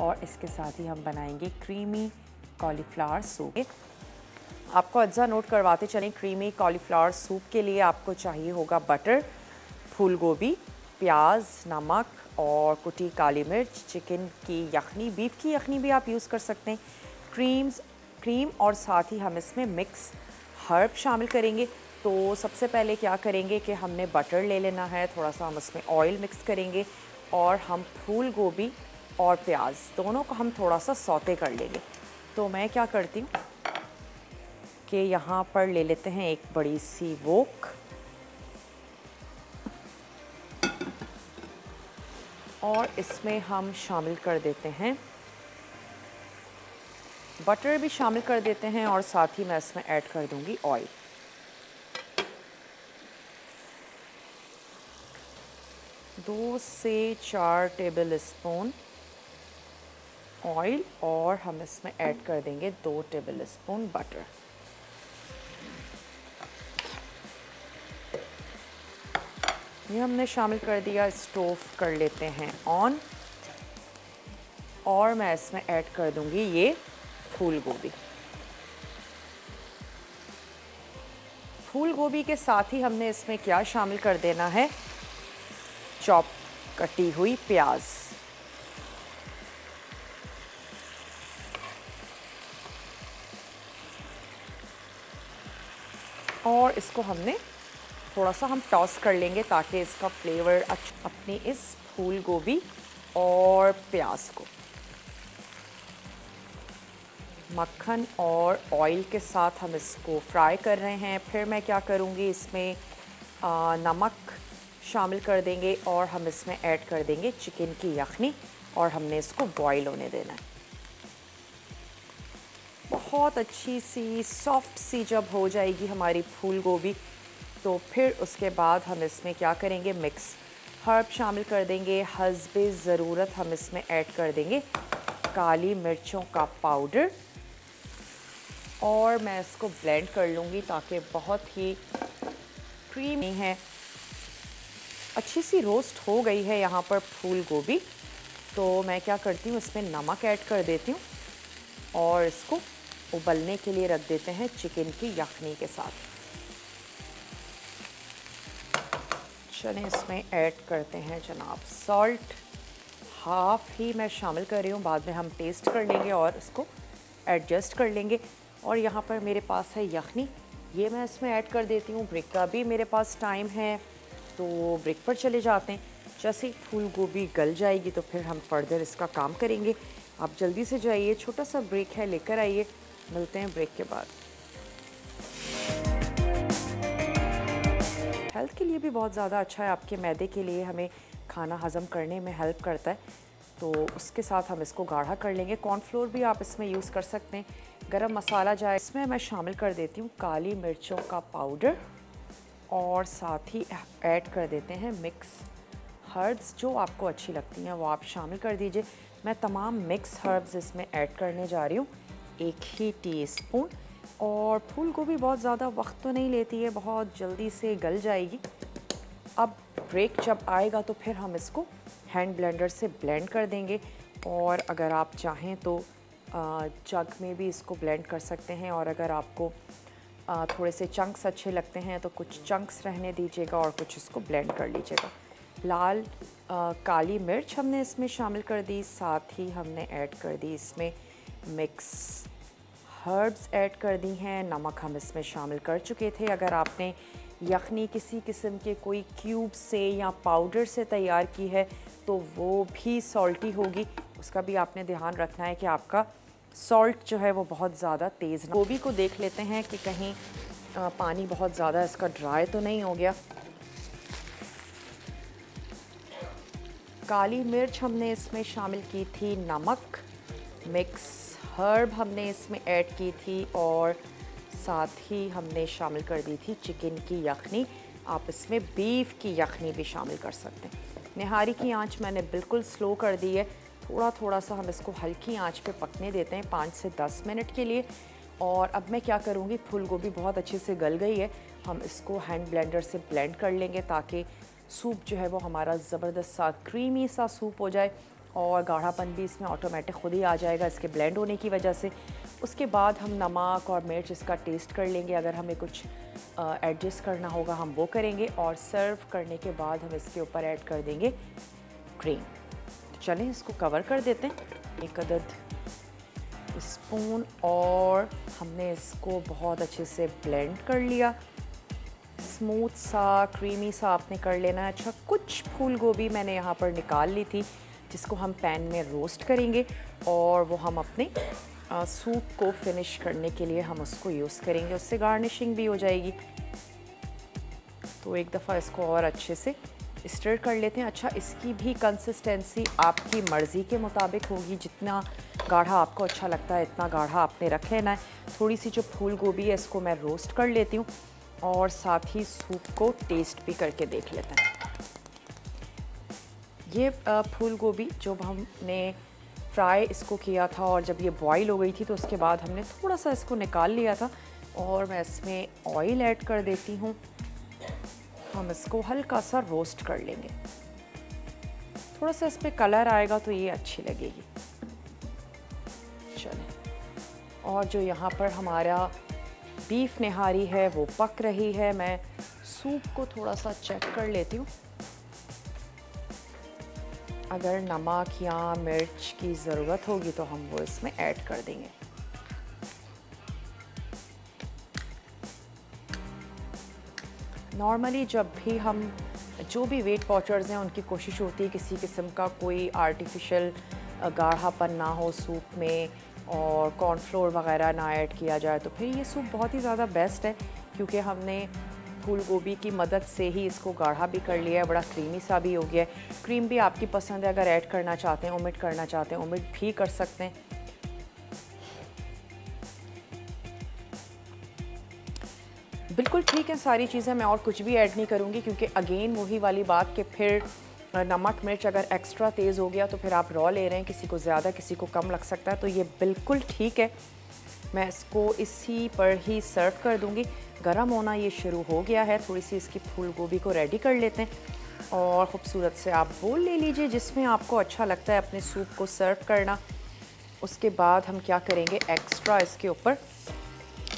और इसके साथ ही हम बनाएँगे क्रीमी कॉलीफ्लावर सूप आपको अज्जा नोट करवाते चलें क्रीमी कॉलीफ्लावर सूप के लिए आपको चाहिए होगा बटर फूल गोभी प्याज, नमक और कुटी काली मिर्च चिकन की यखनी बीफ की यखनी भी आप यूज़ कर सकते हैं। क्रीम्स क्रीम और साथ ही हम इसमें मिक्स हर्ब शामिल करेंगे। तो सबसे पहले क्या करेंगे कि हमने बटर ले लेना है, थोड़ा सा हम उसमें ऑयल मिक्स करेंगे और हम फूल गोभी और प्याज, दोनों को हम थोड़ा सा सौते कर लेंगे। तो मैं क्या करती हूँ कि यहाँ पर ले लेते हैं एक बड़ी सी वोक। और इसमें हम शामिल कर देते हैं। बटर भी शामिल कर देते हैं और साथ ही मैं इसमें ऐड कर दूँगी ऑयल दो से चार टेबल स्पून ऑयल और हम इसमें ऐड कर देंगे दो टेबल स्पून बटर ये हमने शामिल कर दिया स्टोव कर लेते हैं ऑन और मैं इसमें ऐड कर दूँगी ये फूल गोभी. फूल गोभी के साथ ही हमने इसमें क्या शामिल कर देना है? चॉप कटी हुई प्याज. और इसको हमने थोड़ा सा हम टॉस कर लेंगे ताकि इसका फ्लेवर अपने इस फूल गोभी और प्याज को। मक्खन और ऑयल के साथ हम इसको फ्राई कर रहे हैं। फिर मैं क्या करूँगी? इसमें नमक शामिल कर देंगे और हम इसमें ऐड कर देंगे चिकन की यखनी और हमने इसको बॉईल होने देना है। बहुत अच्छी सी सॉफ्ट सी जब हो जाएगी हमारी फूल गोभी तो फिर उसके बाद हम इसमें क्या करेंगे? मिक्स हर्ब शामिल कर देंगे, हसब ज़रूरत हम इसमें ऐड कर देंगे काली मिर्चों का पाउडर और मैं इसको ब्लेंड कर लूँगी ताकि बहुत ही क्रीमी है। अच्छी सी रोस्ट हो गई है यहाँ पर फूल गोभी तो मैं क्या करती हूँ, इसमें नमक ऐड कर देती हूँ और इसको उबलने के लिए रख देते हैं चिकन की यखनी के साथ। चलें, इसमें ऐड करते हैं जनाब सॉल्ट हाफ़ ही मैं शामिल कर रही हूँ, बाद में हम टेस्ट कर लेंगे और इसको एडजस्ट कर लेंगे। और यहाँ पर मेरे पास है यखनी। ये मैं इसमें ऐड कर देती हूँ। ब्रिक का भी मेरे पास टाइम है तो ब्रिक पर चले जाते हैं। जैसे फूल गोभी गल जाएगी तो फिर हम फर्दर इसका काम करेंगे। आप जल्दी से जाइए, छोटा सा ब्रेक है, लेकर आइए। मिलते हैं ब्रेक के बाद। हेल्थ के लिए भी बहुत ज़्यादा अच्छा है आपके मैदे के लिए, हमें खाना हज़म करने में हेल्प करता है। तो उसके साथ हम इसको गाढ़ा कर लेंगे। कॉर्नफ्लोर भी आप इसमें यूज़ कर सकते हैं। गरम मसाला जाए, इसमें मैं शामिल कर देती हूँ काली मिर्चों का पाउडर और साथ ही ऐड कर देते हैं मिक्स हर्ब्स, जो आपको अच्छी लगती हैं, वो आप शामिल कर दीजिए। मैं तमाम मिक्स हर्ब्स इसमें ऐड करने जा रही हूँ। एक ही टी स्पून और फूल गोभी बहुत ज़्यादा वक्त तो नहीं लेती है बहुत जल्दी से गल जाएगी। अब ब्रेक जब आएगा तो फिर हम इसको हैंड ब्लेंडर से ब्लेंड कर देंगे और अगर आप चाहें तो जग में भी इसको ब्लेंड कर सकते हैं और अगर आपको थोड़े से चंक्स अच्छे लगते हैं तो कुछ चंक्स रहने दीजिएगा और कुछ इसको ब्लेंड कर लीजिएगा। लाल आ, काली मिर्च हमने इसमें शामिल कर दी साथ ही हमने ऐड कर दी इसमें मिक्स हर्ब्स ऐड कर दी हैं। नमक हम इसमें शामिल कर चुके थे। अगर आपने यखनी किसी किस्म के कोई क्यूब से या पाउडर से तैयार की है तो वो भी सॉल्टी होगी। उसका भी आपने ध्यान रखना है कि आपका सॉल्ट जो है वो बहुत ज़्यादा तेज़ गोभी को देख लेते हैं कि कहीं आ, पानी बहुत ज़्यादा इसका ड्राई तो नहीं हो गया। काली मिर्च हमने इसमें शामिल की थी नमक मिक्स। हर्ब हमने इसमें ऐड की थी और साथ ही हमने शामिल कर दी थी चिकन की यखनी। आप इसमें बीफ की यखनी भी शामिल कर सकते हैं। निहारी की आँच मैंने बिल्कुल स्लो कर दी है। थोड़ा थोड़ा सा हम इसको हल्की आँच पे पकने देते हैं पाँच से दस मिनट के लिए। और अब मैं क्या करूँगी, फूल गोभी बहुत अच्छे से गल गई है। हम इसको हैंड ब्लेंडर से ब्लेंड कर लेंगे ताकि सूप जो है वो हमारा ज़बरदस्त सा, क्रीमी सा सूप हो जाए। और गाढ़ापन भी इसमें ऑटोमेटिक खुद ही आ जाएगा इसके ब्लेंड होने की वजह से। उसके बाद हम नमक और मिर्च इसका टेस्ट कर लेंगे। अगर हमें कुछ एडजस्ट करना होगा हम वो करेंगे और सर्व करने के बाद हम इसके ऊपर ऐड कर देंगे क्रीम तो चलें इसको कवर कर देते हैं। एक अदद स्पून और हमने इसको बहुत अच्छे से ब्लेंड कर लिया। स्मूथ सा क्रीमी सा आपने कर लेना है। अच्छा कुछ फूल गोभी मैंने यहाँ पर निकाल ली थी। जिसको हम पैन में रोस्ट करेंगे और वो हम अपने सूप को फिनिश करने के लिए हम उसको यूज़ करेंगे। उससे गार्निशिंग भी हो जाएगी। तो एक दफ़ा इसको और अच्छे से स्टर कर लेते हैं। अच्छा इसकी भी कंसिस्टेंसी आपकी मर्ज़ी के मुताबिक होगी। जितना गाढ़ा आपको अच्छा लगता है, इतना गाढ़ा आपने रख लेना है। थोड़ी सी जो फूल गोभी है, इसको मैं रोस्ट कर लेती हूँ और साथ ही सूप को टेस्ट भी करके देख लेते हैं। ये फूल गोभी जो हमने फ्राई इसको किया था और जब ये बॉईल हो गई थी तो उसके बाद हमने थोड़ा सा इसको निकाल लिया था और मैं इसमें ऑयल ऐड कर देती हूँ। हम इसको हल्का सा रोस्ट कर लेंगे। थोड़ा सा इस पर कलर आएगा तो ये अच्छी लगेगी। चलें। और जो यहाँ पर हमारा बीफ निहारी है, वो पक रही है। मैं सूप को थोड़ा सा चेक कर लेती हूँ। अगर नमक या मिर्च की ज़रूरत होगी तो हम वो इसमें ऐड कर देंगे। नॉर्मली जब भी हम जो भी वेट वॉचर्स हैं, उनकी कोशिश होती है किसी किस्म का कोई आर्टिफिशियल गाढ़ापन ना हो सूप में और कॉर्नफ्लोर वगैरह ना ऐड किया जाए तो फिर ये सूप बहुत ही ज़्यादा बेस्ट है, क्योंकि हमने फूल गोभी की मदद से ही इसको गाढ़ा भी कर लिया है, बड़ा क्रीमी सा भी हो गया है। क्रीम भी आपकी पसंद है, अगर ऐड करना चाहते हैं ओमिट करना चाहते हैं ओमिट भी कर सकते हैं। बिल्कुल ठीक है, सारी चीज़ें मैं और कुछ भी ऐड नहीं करूँगी, क्योंकि अगेन वही वाली बात कि फिर नमक मिर्च अगर एक्स्ट्रा तेज़ हो गया तो फिर आप रॉ ले रहे हैं, किसी को ज़्यादा, किसी को कम लग सकता है तो ये बिल्कुल ठीक है। मैं इसको इसी पर ही सर्व कर दूँगी। गर्म होना ये शुरू हो गया है। थोड़ी सी इसकी फूल गोभी को रेडी कर लेते हैं। और ख़ूबसूरत से आप बोल ले लीजिए, जिसमें आपको अच्छा लगता है अपने सूप को सर्व करना। उसके बाद हम क्या करेंगे? एक्स्ट्रा इसके ऊपर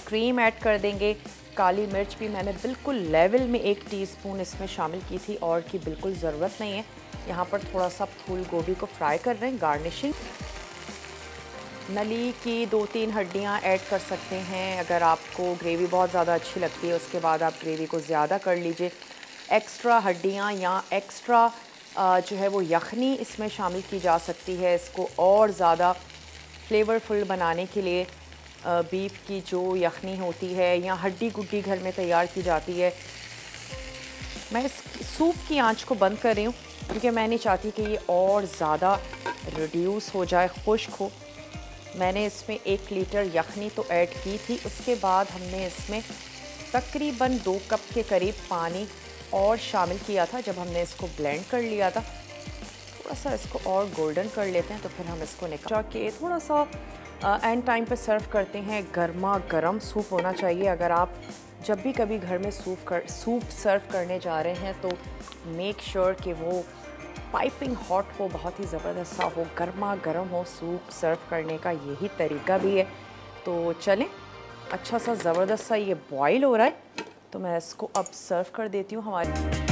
क्रीम ऐड कर देंगे। काली मिर्च भी मैंने बिल्कुल लेवल में एक टीस्पून इसमें शामिल की थी और की बिल्कुल ज़रूरत नहीं है। यहाँ पर थोड़ा सा फूल गोभी को फ्राई कर रहे हैं गार्निशिंग नली की दो तीन हड्डियाँ ऐड कर सकते हैं। अगर आपको ग्रेवी बहुत ज़्यादा अच्छी लगती है, उसके बाद आप ग्रेवी को ज़्यादा कर लीजिए। एक्स्ट्रा हड्डियाँ या एक्स्ट्रा जो है वो यखनी इसमें शामिल की जा सकती है। इसको और ज़्यादा फ्लेवरफुल बनाने के लिए बीफ की जो यखनी होती है या हड्डी गुड्डी घर में तैयार की जाती है। मैं इस सूप की आँच को बंद कर रही हूँ, क्योंकि मैं नहीं चाहती कि ये और ज़्यादा रिड्यूस हो जाए, खुश्क हो। मैंने इसमें एक लीटर यखनी तो ऐड की थी। उसके बाद हमने इसमें तकरीबन दो कप के करीब पानी और शामिल किया था, जब हमने इसको ब्लेंड कर लिया था। थोड़ा सा इसको और गोल्डन कर लेते हैं तो फिर हम इसको निकाल के थोड़ा सा एंड टाइम पे सर्व करते हैं। गर्मा गर्म सूप होना चाहिए। अगर आप जब भी कभी घर में सूप कर सूप सर्व करने जा रहे हैं तो मेक श्योर sure कि वो पाइपिंग हॉट हो, बहुत ही ज़बरदस्त सा हो, गर्मा गर्म हो, सूप सर्व करने का यही तरीका भी है। तो चलें अच्छा सा ज़बरदस्त सा ये बॉईल हो रहा है तो मैं इसको अब सर्व कर देती हूँ हमारे।